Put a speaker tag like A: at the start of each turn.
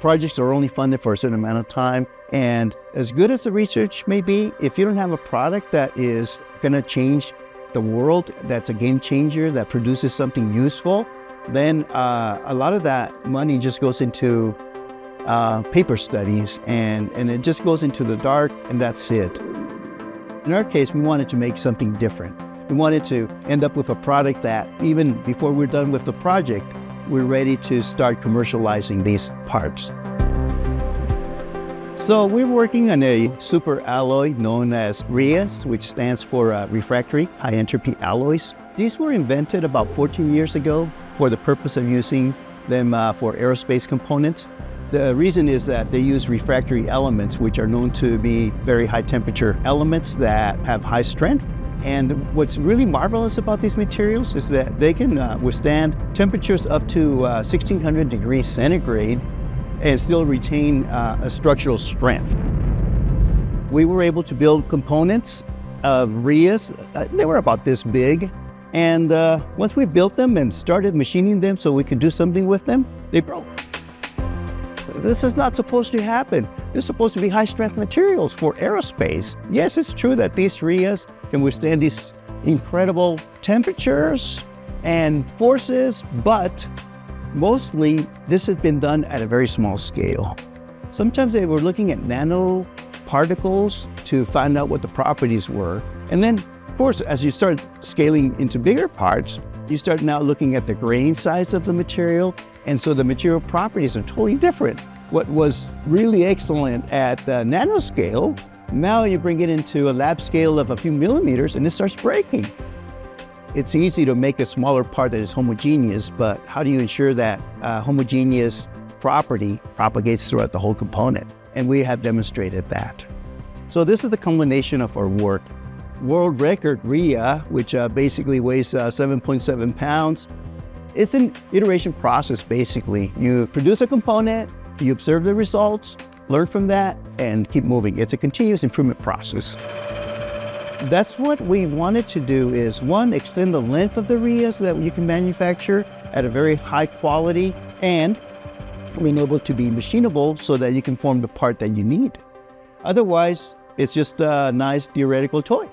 A: projects are only funded for a certain amount of time. And as good as the research may be, if you don't have a product that is going to change the world, that's a game changer, that produces something useful, then uh, a lot of that money just goes into uh, paper studies and, and it just goes into the dark and that's it. In our case, we wanted to make something different. We wanted to end up with a product that even before we're done with the project, we're ready to start commercializing these parts. So we're working on a super alloy known as RHEAs, which stands for uh, refractory high entropy alloys. These were invented about 14 years ago for the purpose of using them uh, for aerospace components. The reason is that they use refractory elements, which are known to be very high temperature elements that have high strength. And what's really marvelous about these materials is that they can uh, withstand temperatures up to uh, 1600 degrees centigrade and still retain uh, a structural strength. We were able to build components of RHEAs. Uh, they were about this big. And uh, once we built them and started machining them so we could do something with them, they broke. This is not supposed to happen. This is supposed to be high strength materials for aerospace. Yes, it's true that these RHEAs can withstand these incredible temperatures and forces, but Mostly, this has been done at a very small scale. Sometimes they were looking at nanoparticles to find out what the properties were. And then, of course, as you start scaling into bigger parts, you start now looking at the grain size of the material. And so the material properties are totally different. What was really excellent at the nanoscale, now you bring it into a lab scale of a few millimeters and it starts breaking. It's easy to make a smaller part that is homogeneous, but how do you ensure that uh, homogeneous property propagates throughout the whole component? And we have demonstrated that. So this is the culmination of our work. World record RHEA, which uh, basically weighs 7.7 uh, pounds. It's an iteration process, basically. You produce a component, you observe the results, learn from that, and keep moving. It's a continuous improvement process. That's what we wanted to do is one, extend the length of the RHEA so that you can manufacture at a very high quality and being able to be machinable so that you can form the part that you need. Otherwise, it's just a nice theoretical toy.